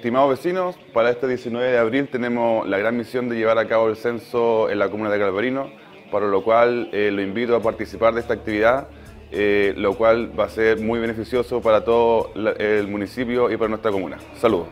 Estimados vecinos, para este 19 de abril tenemos la gran misión de llevar a cabo el censo en la comuna de Calvarino, para lo cual eh, lo invito a participar de esta actividad, eh, lo cual va a ser muy beneficioso para todo el municipio y para nuestra comuna. Saludos.